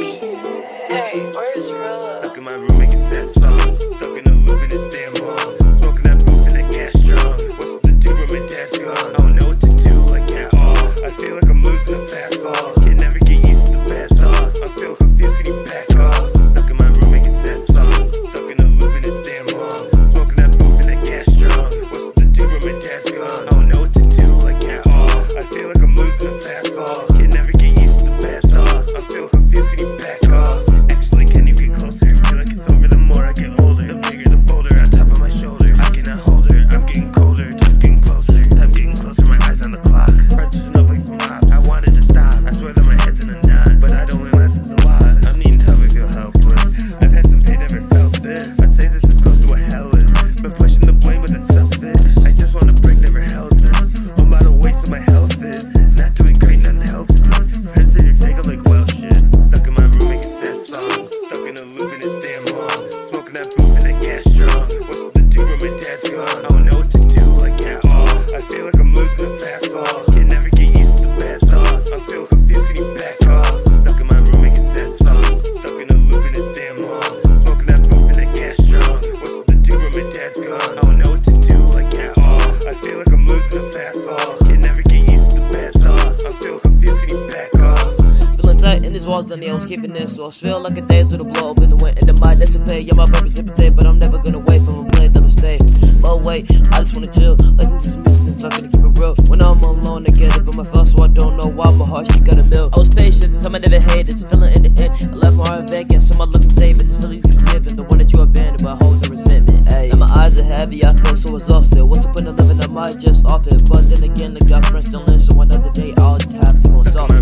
Hey, where's Rilla? Stuck in my room making sad songs. Stuck in a loop in this damn home. Smoking that in that gas drum. What's the my? I don't know what to do, like at all. I feel like I'm losing a fast get used to the bad thoughts. I'm confused, can you back off? Stuck in my room making. Stuck in a loop damn. Smoking that in that gas drum. What's the do with my dad's gone? Smoking that booth and that gas strong. What's to do when my dad's gone? I don't know what to do like at all. I feel like I'm losing a fast fall. Can never get used to the bad thoughts. I feel confused, can you back off? Stuck in my room making sad songs. Stuck in a loop and it's damn long. Smoking that booth and that gas strong. What's the do when my dad's gone? I don't know what to do like at all. I feel like I'm losing a fast fall. Can never get used to the bad thoughts. I feel confused, can you back off? Feeling tight in these walls, I was keeping this. So I feel like a daze with a blow up in the wind. And the dissipate, yeah, my breath precipitate. But I'm never gonna wait for my blade that'll stay. But wait, I just wanna chill. Like this is music and talking to keep it real. When I'm alone, I get it, but my felt, so I don't know why my heart she got a mill. I was patient, some I never hated. This feeling in the end, I left my heart vacant. Some I look love them saving. This feeling you keep giving, the one that you abandoned, but I hold the resentment. Ayy, and my eyes are heavy, I feel so exhausted. What's the point of living? I might just off it. But then again, I got friends still in, so another day I'll have to go solve